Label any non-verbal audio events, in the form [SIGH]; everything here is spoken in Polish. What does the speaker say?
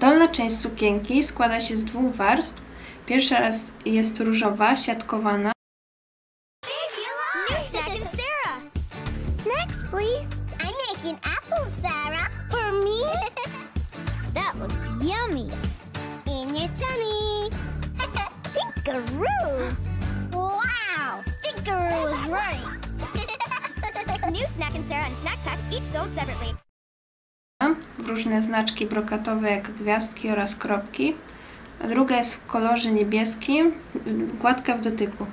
Dolna część sukienki składa się z dwóch warstw. Pierwsza raz jest różowa, siatkowana. [LAUGHS] [LAUGHS] Stinkeroo. wow, right. [LAUGHS] New snack and Sarah and snack packs each sold separately. Różne znaczki brokatowe jak gwiazdki oraz kropki, a druga jest w kolorze niebieskim, gładka w dotyku.